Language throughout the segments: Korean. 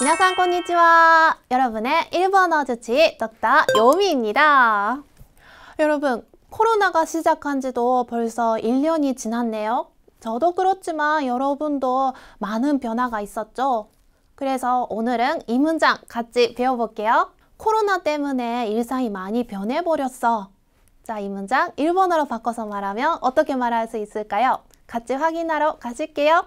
皆さん こんにちは. 여러분의 일본어 주치 덕터 요미입니다. 여러분, 코로나가 시작한 지도 벌써 1년이 지났네요. 저도 그렇지만 여러분도 많은 변화가 있었죠. 그래서 오늘은 이 문장 같이 배워볼게요. 코로나 때문에 일상이 많이 변해버렸어. 자, 이 문장 일본어로 바꿔서 말하면 어떻게 말할 수 있을까요? 같이 확인하러 가실게요.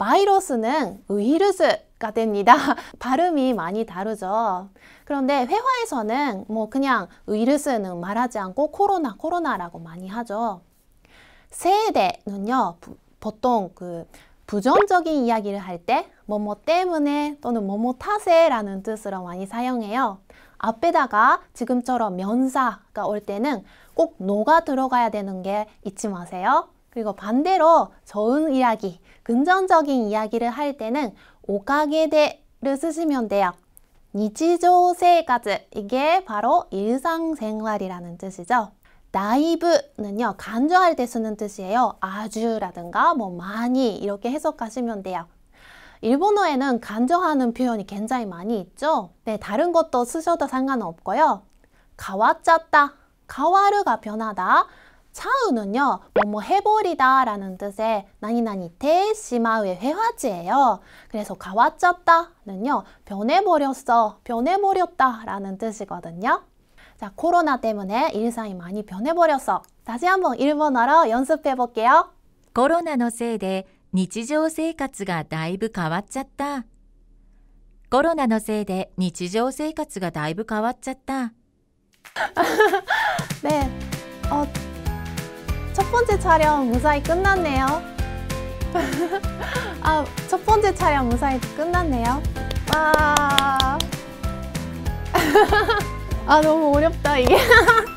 바이러스는 위르스가 됩니다. 발음이 많이 다르죠. 그런데 회화에서는 뭐 그냥 위르스는 말하지 않고 코로나, 코로나라고 많이 하죠. 세대는요, 부, 보통 그 부정적인 이야기를 할 때 뭐뭐 때문에 또는 뭐뭐 탓에라는 뜻으로 많이 사용해요. 앞에다가 지금처럼 면사가 올 때는 꼭 노가 들어가야 되는 게 잊지 마세요. 그리고 반대로 좋은 이야기, 긍정적인 이야기를 할 때는 오가게대를 쓰시면 돼요. 니지조 생활, 이게 바로 일상생활이라는 뜻이죠. 나이브는요, 간절할 때 쓰는 뜻이에요. 아주라든가 뭐 많이 이렇게 해석하시면 돼요. 일본어에는 간절하는 표현이 굉장히 많이 있죠. 네, 다른 것도 쓰셔도 상관없고요. 가와짰다, 가와르가 변하다, 차우는요, 뭐뭐 해버리다 라는 뜻의 나니나니 테시마의 회화지예요. 그래서 가와쩌다는요, 변해버렸어, 변해버렸다 라는 뜻이거든요. 자, 코로나 때문에 일상이 많이 변해버렸어. 다시 한번 일본어로 연습해 볼게요. 코로나の せいで日常生活がだいぶ変わっちゃった.コロナのせいで日常生活がだいぶ変わっちゃった. 네. 어, 첫 번째 촬영 무사히 끝났네요. 아, 첫 번째 촬영 무사히 끝났네요. 와. 아, 너무 어렵다, 이게.